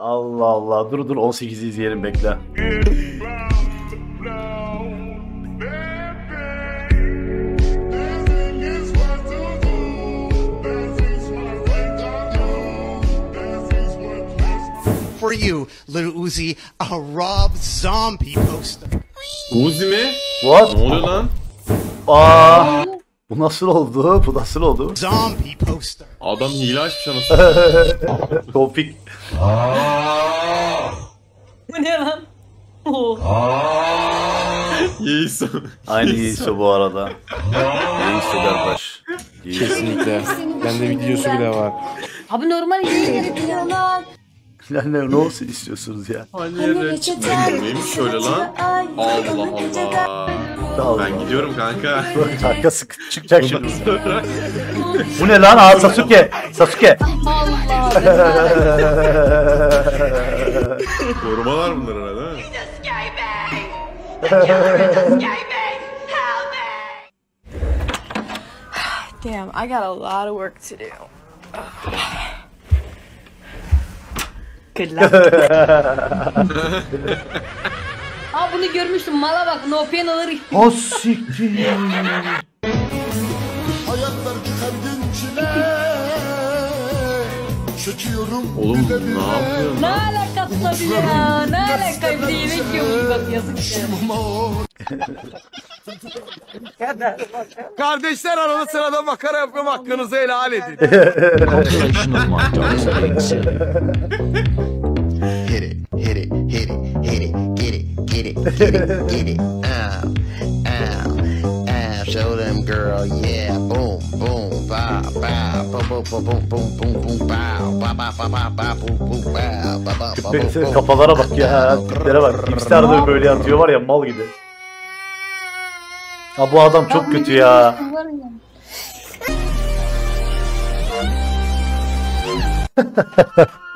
Allah Allah. Dur dur 18'i izleyelim bekle. for you, little Uzi, a Rob Zombie poster. Uzi mi? What? Ne oluyor lan? Aa, bu nasıl oldu? Bu nasıl oldu? Zombie poster. Adam hile açmış anasını. Topik. Bu ne lan? Oo. Yeis. Aynı iyisi bu arada. İyisi kardeş. Kesinlikle. Bende videosu bile var. Abi normal izleyelim lan. Yani ne olsun istiyorsunuz ya? Hani yere çıkmayın. Neymiş şöyle lan? Allah Allah. Ben gidiyorum kanka. Kanka sıkı çıkacak şimdi. Bu ne lan? Aa Sasuke. Sasuke. Korumalar bunlar herhalde. ha? Damn, I got a lot of work to do. Luck. Aa bunu görmüştüm mala bak no pain alır. O siktir. Oğlum ne yapıyorsun? Ne alakası tabii ya? Ne alakası bir yemek yiyormuş bak yazık ya. Kardeşler arada sırada makara yapıyorum hakkınızı helal edin. Get it, get it, get it. Ow, ow, ow. Show them, girl, yeah. Boom, boom, bow, bow, boom, boom, boom, boom, boom, boom, boom, bow, bow, bow, bow, bow, bow, boom, boom, bow, bow, bow, bow, boom. kafalara bak ya. Tiplere bak. Hipster de böyle atıyor var ya mal gibi. Ha bu adam çok kötü ya.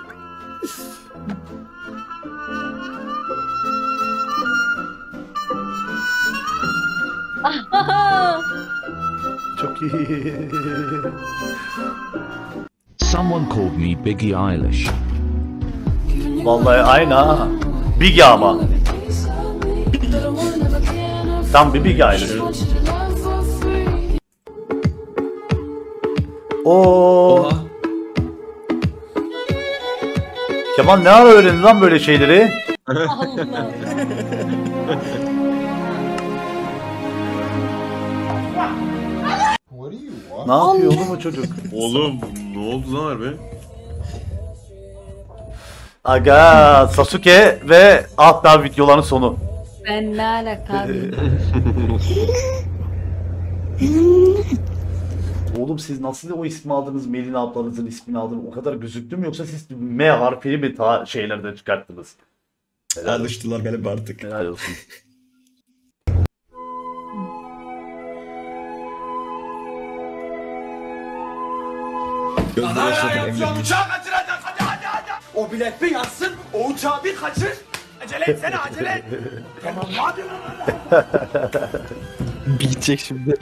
Çok iyi. Someone called me Biggie Eilish. Vallahi aynı ha. Big ama. Tam bir Big Eilish. Oo. Oha. Kemal ne ara öğrendin lan böyle şeyleri? Allah. Ne yapıyor oğlum o çocuk? Oğlum ne oldu lan harbi? Aga Sasuke ve hatta videoların sonu. Ben ne alakası? Oğlum siz nasıl o ismi aldınız? Melina ablanızın ismini aldınız. O kadar gözüktü mü yoksa siz M harfini mi ta şeylerden çıkarttınız? Helal olsun. Alıştılar galiba artık. Helal olsun. Gözleri yaşadık emret. Uçağı kaçıracağız hadi hadi hadi. O bilet bir yatsın o uçağı bir kaçır. Acele etsene acele et. tamam hadi lan. Bitecek şimdi.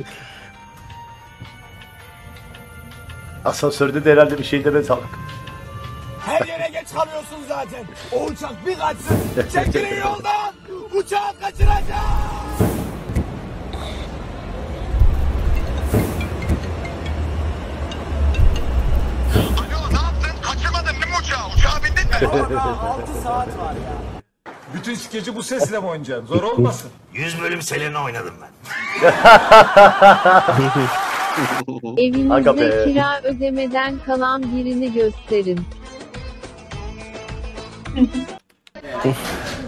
Asansörde de herhalde bir şey deme sağlık. Her yere geç kalıyorsun zaten. O uçak bir kaçsın. Çekilin yoldan. Uçağı kaçıracağız. Bütün skeci bu sesle mi oynayacaksın? Zor olmasın. 100 bölüm Selena oynadım ben. Aga be. Evinizde kira ödemeden kalan birini gösterin.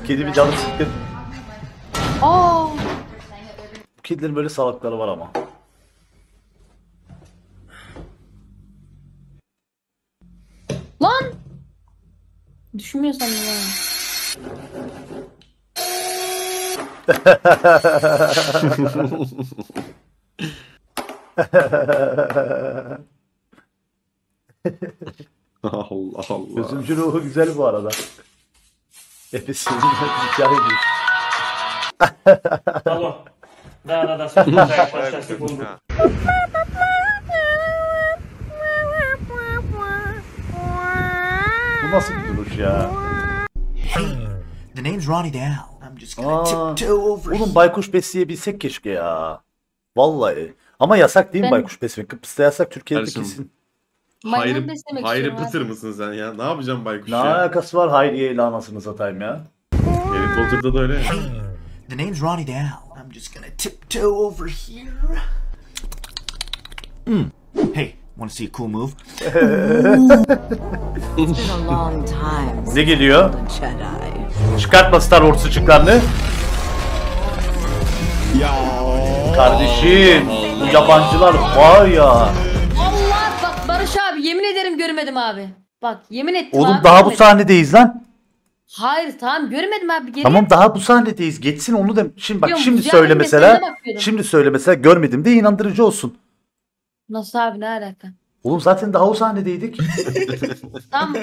Kedi bir canı sıkkın. Aa. Bu kedilerin böyle salakları var ama. Düşünmüyor sandım ya. Allah Allah. Gözümcü ruhu güzel bu arada. Efes hikaye değil. Tamam. Daha da da sonra yaklaştık nasıl bir duruş ya? The name's Ronnie Dow. I'm just Aa, oğlum baykuş besleyebilsek keşke ya. Vallahi. Ama yasak değil mi Ben- baykuş beslemek? Kıbrıs'ta yasak, Türkiye'de Kardeşim, kesin. Maymun Hayri, beslemek Hayri istiyorum Pıtır mısın sen ya? Ne yapacağım baykuş Ne ya? alakası var Hayriye ile anasını satayım ya? Harry Potter'da da öyle ya. The name's Ronnie Dow. I'm just gonna tiptoe over here. Want to see a cool move? It's been a long time Ne geliyor? Çıkartma Star Wars ışıklarını. Ya. Kardeşim bu yabancılar var ya. Allah bak Barış abi yemin ederim görmedim abi. Bak yemin ettim Oğlum abi, daha bu görmedim. sahnedeyiz lan. Hayır tamam görmedim abi. Geri Tamam daha bu sahnedeyiz. Geçsin onu da. Şimdi bak Biliyorum, şimdi söyle mesela. Şimdi söyle mesela görmedim de inandırıcı olsun. Nasıl abi ne alaka? Oğlum zaten daha o sahnedeydik. Tamam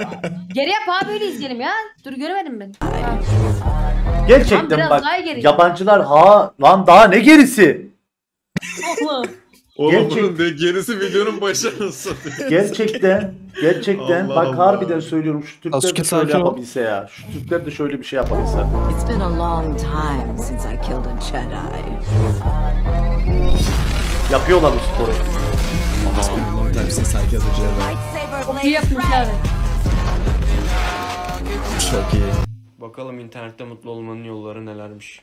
geri yap abi öyle izleyelim ya. Dur göremedim ben. Ha. Gerçekten biraz bak daha geri. yabancılar ha lan daha ne gerisi? Oğlum Gerçek- bunun de gerisi videonun başı nasıl? Gerçekten gerçekten Allah bak Allah. harbiden söylüyorum şu Türkler de Sasuke şöyle sakin ol. yapabilse ya. Şu Türkler de şöyle bir şey yapabilse. It's been a long time since I killed a Jedi. Yapıyorlar bu sporu. A Jedi. Çok iyi yapmış abi. Çok iyi. Bakalım internette mutlu olmanın yolları nelermiş.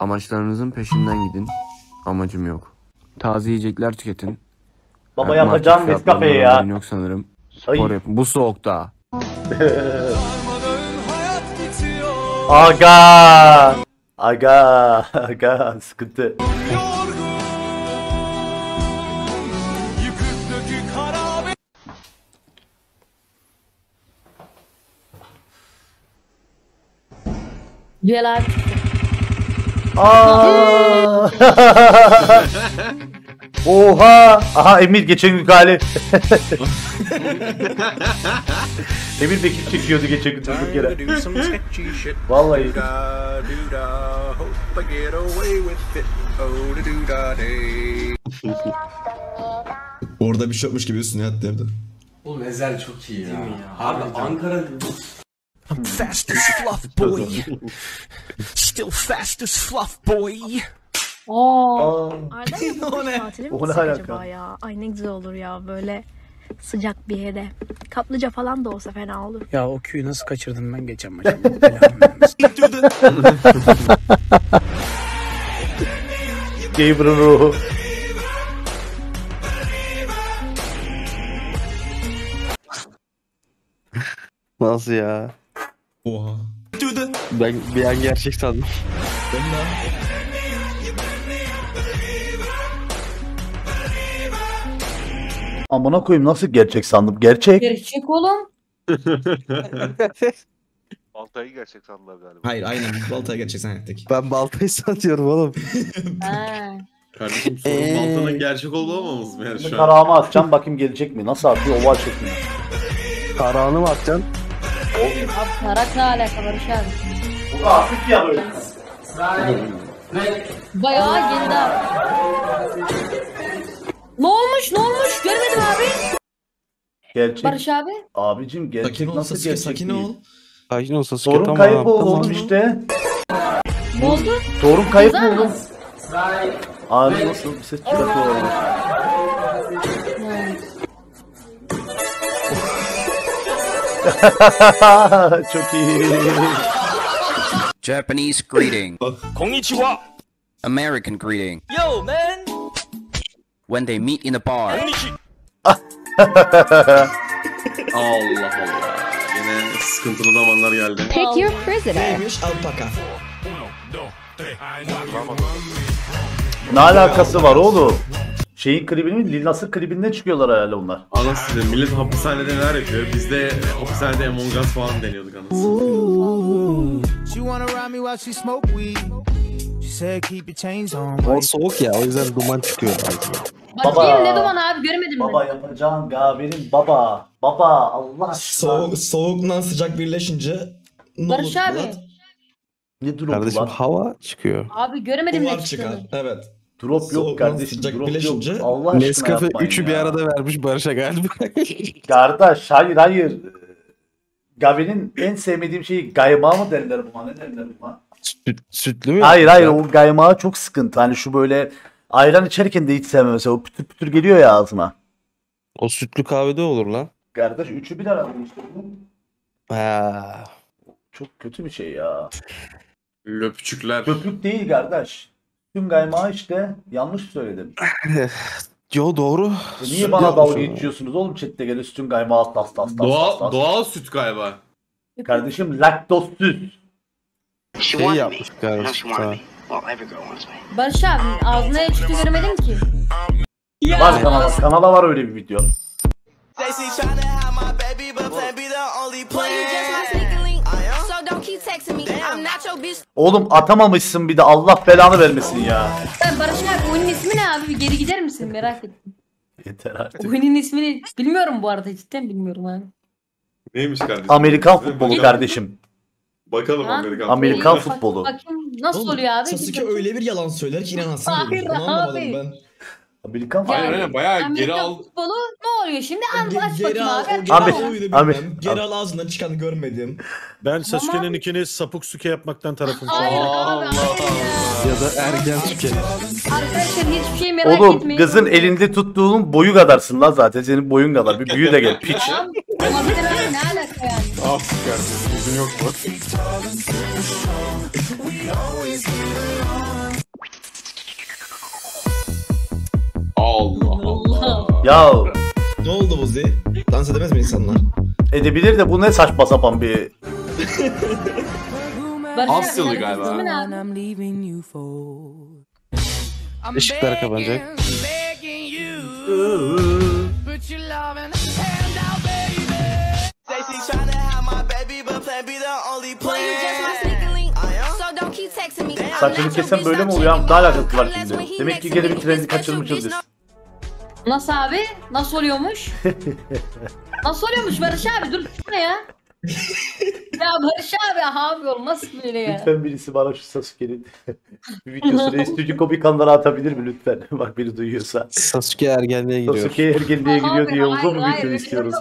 Amaçlarınızın peşinden gidin. Amacım yok. Taze yiyecekler tüketin. Baba Ha, yapacağım Nescafe ya. yok sanırım. Spor Ay. yapın. Bu soğukta. Aga. Aga. Aga sıkıntı. Gel abi. Aa! Oha! Aha Emir geçen gün hali. Emir Bekir çekiyordu geçen gün durduk yere. Vallahi. Orada bir şey yokmuş gibi üstüne yattı evde. Oğlum Ezel çok iyi ya. Abi Ankara I'm fast as fluff boy. Still fast as fluff boy. Aa. Arda mı ne? tatili mi O ne alaka? ya? Ay ne güzel olur ya böyle sıcak bir yere. Kaplıca falan da olsa fena olur. Ya o küyü nasıl kaçırdım ben geçen maç? Gabriel'ın ruhu. Nasıl ya? Oha. Ben bir an gerçek sandım. Amına koyayım nasıl gerçek sandım? Gerçek. Gerçek oğlum. Baltayı gerçek sandılar galiba. Hayır aynen baltaya gerçek zannettik. Ben baltayı satıyorum oğlum. Ha. Kardeşim sorun Ee. baltanın gerçek olup olmamamız mı yani şu an? Karağıma atacağım bakayım gelecek mi? Nasıl atıyor? Oval şeklinde. Karağını mı atacaksın? Abi tarak ne alaka Barış abi? Bu da hafif ya böyle. Bayağı geldi abi. Ne olmuş ne olmuş görmedim abi. Gerçek. Barış abi. Abicim gerçek Sakin ol nasıl Sasuke gerçek sakin değil? ol. Sakin ol Sasuke Torun tamam. kayıp oldu tamam. işte. Ne oldu? Torun kayıp oldu. Abi nasıl bir ses çıkartıyor Çok iyi. Japanese greeting. Konnichiwa. American greeting. Yo man. When they meet in the bar. Allah Allah. Yine sıkıntılı zamanlar geldi. Pick your prisoner. Neymiş? Alpaka. Ne alakası var oğlum? Şeyin klibinin Lil Nas'ın klibinde çıkıyorlar herhalde onlar. Anasını millet hapishanede neler yapıyor? Biz de hapishanede Among Us falan deniyorduk anasını. She wanna ride me while she smoke weed. She said keep your chains on. O soğuk ya o yüzden duman çıkıyor. Bakayım ne duman abi görmedim Baba ben. yapacağım Gaber'in baba. Baba Allah aşkına. Soğuk, soğukla sıcak birleşince ne Barış olur abi. Ne drop Kardeşim lan? hava çıkıyor. Abi göremedim ne Duvar çıkar. çıktığını. Evet. Drop yok Soğuktan kardeşim. sıcak Drop birleşince yok. Allah aşkına Nescafe üçü bir ya. arada vermiş Barış'a galiba. Kardeş hayır hayır. Gavi'nin en sevmediğim şeyi gaymağı mı derler buna ne derler buna? Süt, sütlü mü? Hayır hayır o gaymağı çok sıkıntı. Hani şu böyle ayran içerken de hiç sevmem mesela o pütür pütür geliyor ya ağzıma. O sütlü kahvede olur lan. Kardeş üçü bir arada işte. Ha. Çok kötü bir şey ya. Löpçükler. Köpük değil kardeş. Tüm gaymağı işte yanlış söyledim. Yo doğru. E niye bana dalga geçiyorsunuz oğlum chatte gene sütün gaymağı atla atla atla Doğal, doğal süt galiba. Kardeşim laktozsüz. Şey yapmış kardeşim sana. Barış abi ağzına el çıktı göremedim ki. Var kanala, kanala var öyle bir video. Oğlum atamamışsın bir de Allah belanı vermesin ya. Sen Barış abi oyunun ismi ne abi? Bir geri gider misin? Merak ettim. Yeter artık. Oyunun ismini bilmiyorum bu arada cidden bilmiyorum abi. Neymiş kardeşim? Amerikan futbolu kardeşim. Bakalım Ha? Amerikan. Amerikan Bak- futbolu. Bakayım nasıl oluyor abi? Sasuke öyle bir yalan söyler ki inanasın Hayır. Onu anlamadım abi. ben. Amerikan Aynen futbolu. aynen bayağı geri Amerikan al. futbolu ne oluyor şimdi? An Ge- aç Geri bakayım abi. geri Abi, al oyunu abi, bilmem. Geri abi. al ağzından çıkanı görmedim. Ben Sasuke'nin ikini sapık suke yapmaktan tarafım. Hayır abi hayır ya. Da ergen süke. Arkadaşlar hiçbir şey merak Oğlum etmeyin. kızın elinde tuttuğunun boyu kadarsın lan zaten. Senin boyun kadar. Bir büyü de gel piç. Tamam. Olabilir abi ne alaka yani? Ah kardeşim bugün yok mu? Allah Allah. Ya Ne oldu Buzi? Dans edemez mi insanlar? edebilir de bu ne saçma sapan bir Asyalı galiba. Işıklar kapanacak. saçını kesen böyle mi oluyor? Ne alakası var şimdi? Demek ki gene bir trendi kaçırmışız biz. Nasıl abi? Nasıl oluyormuş? Nasıl oluyormuş Barış abi? Dur ne ya? ya Barış abi abi ol nasıl böyle ya? Lütfen birisi bana şu Sasuke'nin videosunu Estüdyo Komik kanalına atabilir mi lütfen? Bak beni duyuyorsa. Sasuke ergenliğe giriyor. Sasuke ergenliğe giriyor diye uzun bir video şey istiyoruz.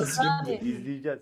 abi. İzleyeceğiz.